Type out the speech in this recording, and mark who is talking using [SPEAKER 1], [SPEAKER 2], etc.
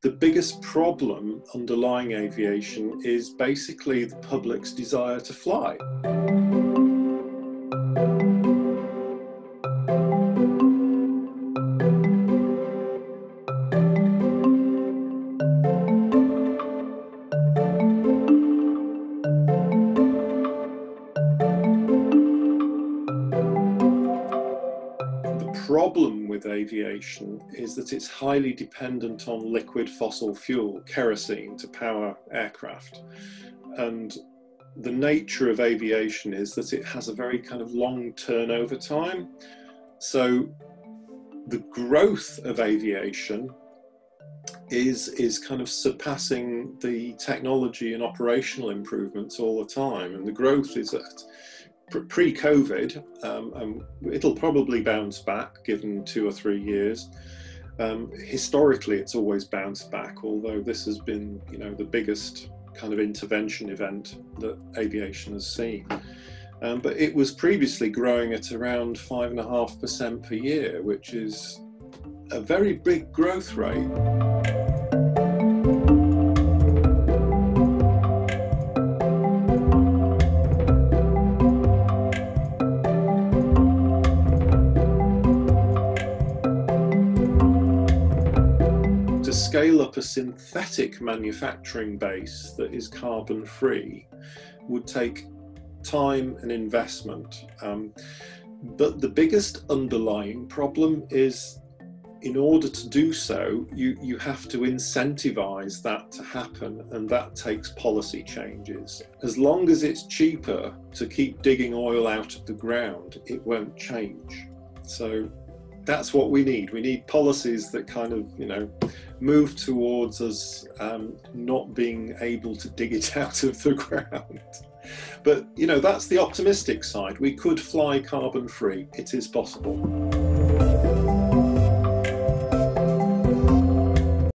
[SPEAKER 1] the biggest problem underlying aviation is basically the public's desire to fly. The problem with aviation is that it's highly dependent on liquid fossil fuel, kerosene, to power aircraft. And the nature of aviation is that it has a very kind of long turnover time. So the growth of aviation is is kind of surpassing the technology and operational improvements all the time and the growth is at pre-COVID, um, um, it'll probably bounce back given two or three years. Um, historically, it's always bounced back, although this has been, you know, the biggest kind of intervention event that aviation has seen. Um, but it was previously growing at around five and a half percent per year, which is a very big growth rate. Scale up a synthetic manufacturing base that is carbon free would take time and investment. Um, but the biggest underlying problem is in order to do so, you, you have to incentivize that to happen, and that takes policy changes. As long as it's cheaper to keep digging oil out of the ground, it won't change. So that's what we need. We need policies that kind of, you know, move towards us um, not being able to dig it out of the ground. But, you know, that's the optimistic side. We could fly carbon free. It is possible.